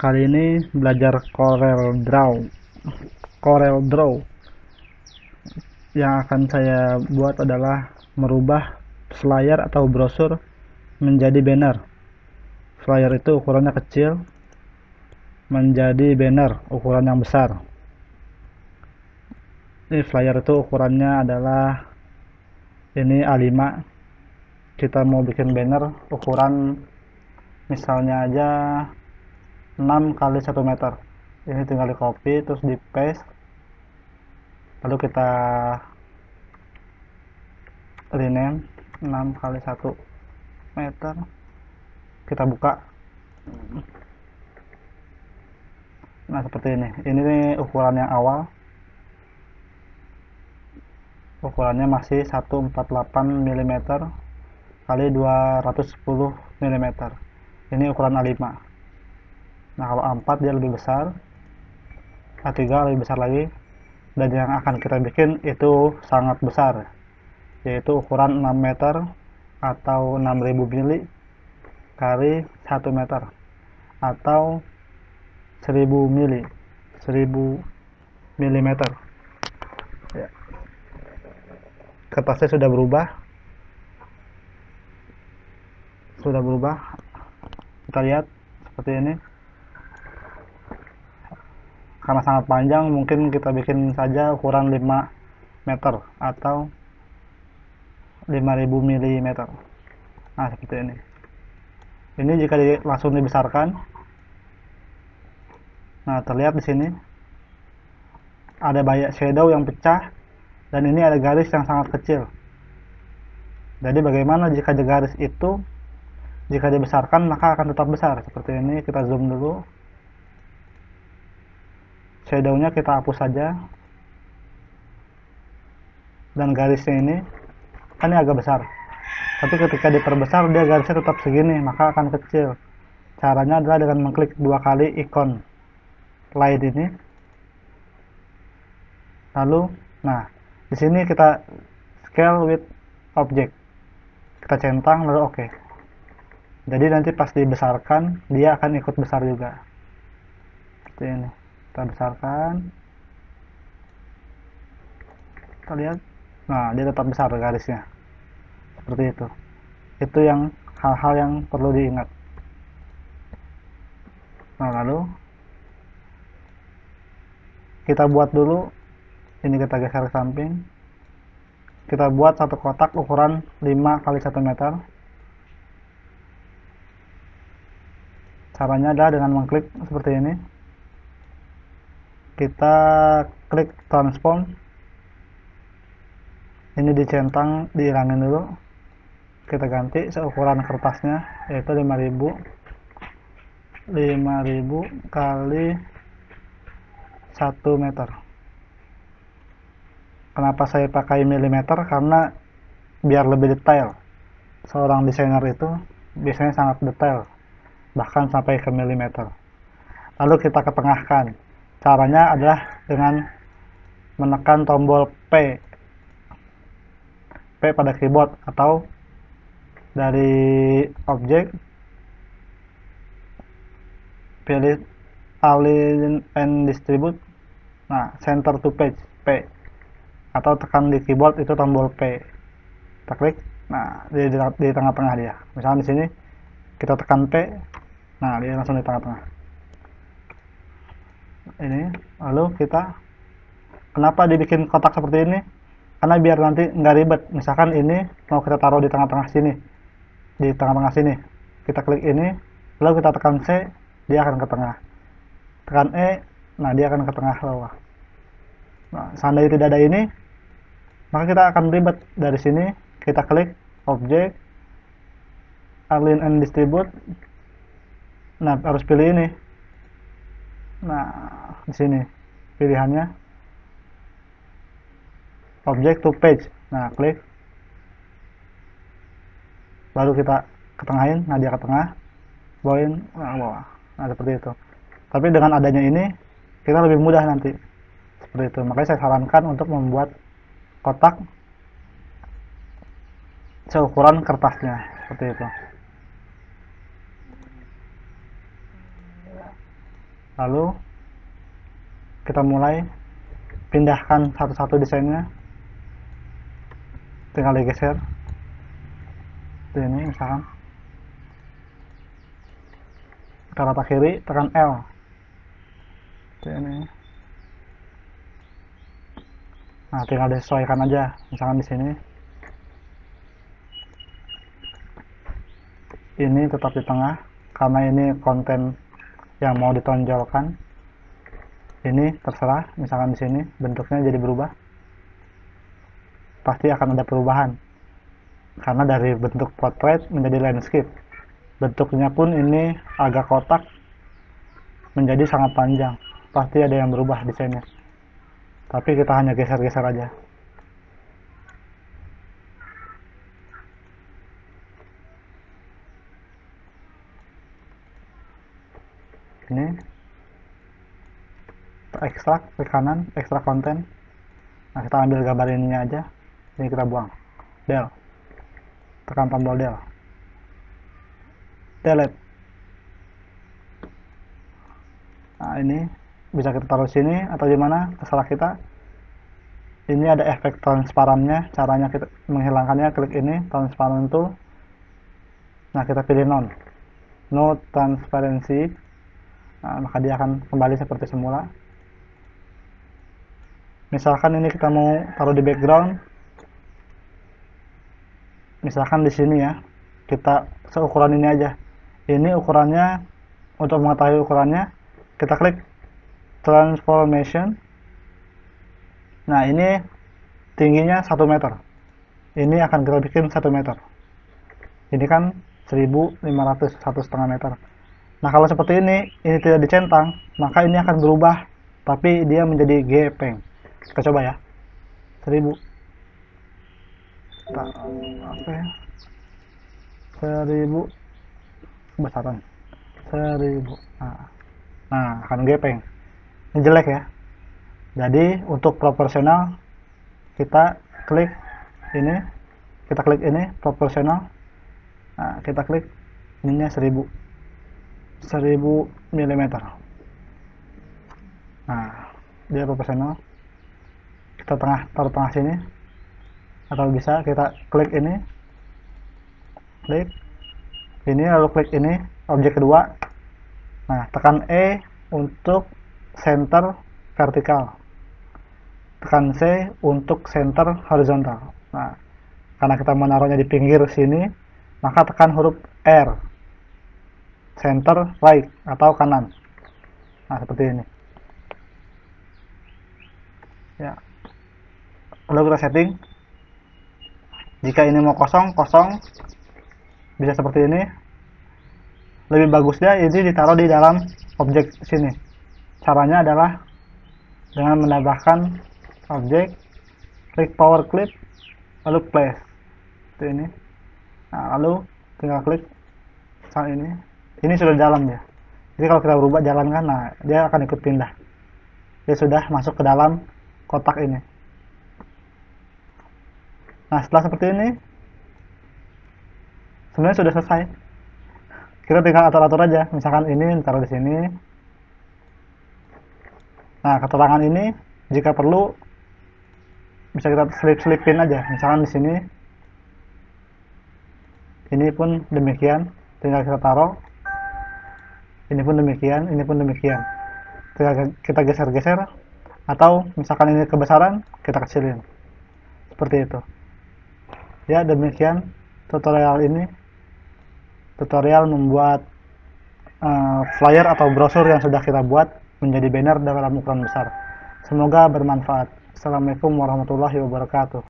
kali ini belajar Corel Draw. Corel Draw. Yang akan saya buat adalah merubah flyer atau brosur menjadi banner. Flyer itu ukurannya kecil menjadi banner ukuran yang besar. Ini flyer itu ukurannya adalah ini A5 kita mau bikin banner ukuran misalnya aja 6 kali 1 meter. Ini tinggal di copy terus di paste. Lalu kita rename 6 kali 1 meter. Kita buka. Nah seperti ini. Ini ukuran yang awal. Ukurannya masih 148 mm kali 210 mm ini ukuran A5 nah kalau A4 dia lebih besar A3 lebih besar lagi. Dan yang akan kita bikin itu sangat besar yaitu ukuran 6 meter atau 6000 mili kali 1 meter atau 1000 mili 1000 milimeter. Ya. kertasnya sudah berubah. Sudah berubah. Kita lihat seperti ini karena sangat panjang mungkin kita bikin saja ukuran 5 meter atau 5000 mm nah seperti ini. Ini jika di, langsung dibesarkan. Nah terlihat di sini. Ada banyak shadow yang pecah dan ini ada garis yang sangat kecil. Jadi bagaimana jika garis itu jika dibesarkan maka akan tetap besar. Seperti ini kita zoom dulu shadownya kita hapus saja. Dan garisnya ini kan ini agak besar. Tapi ketika diperbesar dia garisnya tetap segini maka akan kecil. Caranya adalah dengan mengklik dua kali ikon light ini. Lalu nah di sini kita scale with object. Kita centang lalu oke. Okay. jadi nanti pas dibesarkan dia akan ikut besar juga. Seperti ini kita besarkan. Kita lihat. Nah dia tetap besar garisnya. Seperti itu. Itu yang hal-hal yang perlu diingat. Nah lalu kita buat dulu. Ini kita geser ke samping. Kita buat satu kotak ukuran 5 kali 1 meter. Caranya adalah dengan mengklik seperti ini kita klik transform. Ini dicentang dihilangin dulu. Kita ganti seukuran kertasnya yaitu 5000 5000 kali 1 meter. Kenapa saya pakai milimeter? Karena biar lebih detail. Seorang desainer itu biasanya sangat detail bahkan sampai ke milimeter. Lalu kita ketengahkan caranya adalah dengan menekan tombol P. P pada keyboard atau dari objek. Pilih align and distribute. Nah center to page P. Atau tekan di keyboard itu tombol P. Kita klik. Nah di, di tengah-tengah dia. Misalnya di sini kita tekan P. Nah dia langsung di tengah-tengah ini lalu kita kenapa dibikin kotak seperti ini? Karena biar nanti nggak ribet. Misalkan ini mau kita taruh di tengah-tengah sini. Di tengah-tengah sini. Kita klik ini lalu kita tekan C dia akan ke tengah. Tekan E nah dia akan ke tengah bawah. Nah seandainya tidak ada ini maka kita akan ribet. Dari sini kita klik objek align and distribute. Nah harus pilih ini nah di sini pilihannya. Object to page. Nah klik. Baru kita ketengahin nah dia ke tengah bawain nah, bawah. Nah seperti itu. Tapi dengan adanya ini kita lebih mudah nanti. Seperti itu. Makanya saya sarankan untuk membuat kotak seukuran kertasnya. Seperti itu lalu kita mulai pindahkan satu-satu desainnya. Tinggal digeser. Ini misalkan. Kita rata kiri tekan L. Ini. Nah tinggal disesuaikan aja misalkan di sini. Ini tetap di tengah karena ini konten yang mau ditonjolkan. Ini terserah misalkan di sini bentuknya jadi berubah. Pasti akan ada perubahan. Karena dari bentuk portrait menjadi landscape. Bentuknya pun ini agak kotak menjadi sangat panjang. Pasti ada yang berubah desainnya tapi kita hanya geser-geser aja ini kita ekstrak ke kanan ekstrak konten. Nah kita ambil gambar ininya aja. Ini kita buang. Del. Tekan tombol del. Delete. Nah ini bisa kita taruh sini atau di mana? Terserah kita. Ini ada efek transparannya. Caranya kita menghilangkannya klik ini transparan tool nah kita pilih non no transparency nah, maka dia akan kembali seperti semula. Misalkan ini kita mau taruh di background. Misalkan di sini ya kita seukuran ini aja. Ini ukurannya untuk mengetahui ukurannya kita klik transformation. Nah ini tingginya 1 meter. Ini akan kita bikin 1 meter. Ini kan 1500 satu setengah meter nah kalau seperti ini ini tidak dicentang maka ini akan berubah tapi dia menjadi gepeng. Kita coba ya. 1000 apa ya? 1000 kebesaran 1000 nah, nah akan gepeng. Ini jelek ya. Jadi untuk proporsional kita klik ini. Kita klik ini proporsional. Nah, kita klik ininya 1000 1000 mm nah dia proporsional kita tengah taruh tengah sini. Atau bisa kita klik ini. Klik. Ini lalu klik ini objek kedua. Nah tekan E untuk center vertikal. Tekan C untuk center horizontal. Nah karena kita menaruhnya di pinggir sini maka tekan huruf R center right atau kanan. Nah seperti ini. Ya. Lalu kita setting. Jika ini mau kosong kosong. Bisa seperti ini. Lebih bagusnya ini ditaruh di dalam objek sini. Caranya adalah dengan menambahkan objek klik power clip lalu place. Seperti ini. Nah, lalu tinggal klik saat ini ini sudah dalam ya jadi kalau kita berubah jalan kan nah dia akan ikut pindah dia sudah masuk ke dalam kotak ini Nah, setelah seperti ini, sebenarnya sudah selesai. Kita tinggal atur-atur aja. Misalkan ini taruh di sini. Nah, keterangan ini jika perlu bisa kita selip-selipin aja. Misalkan di sini. Ini pun demikian, tinggal kita taruh. Ini pun demikian, ini pun demikian. Kita geser-geser atau misalkan ini kebesaran, kita kecilin. Seperti itu. Ya demikian tutorial ini. Tutorial membuat uh, flyer atau brosur yang sudah kita buat menjadi banner dalam ukuran besar. Semoga bermanfaat. Assalamualaikum warahmatullahi wabarakatuh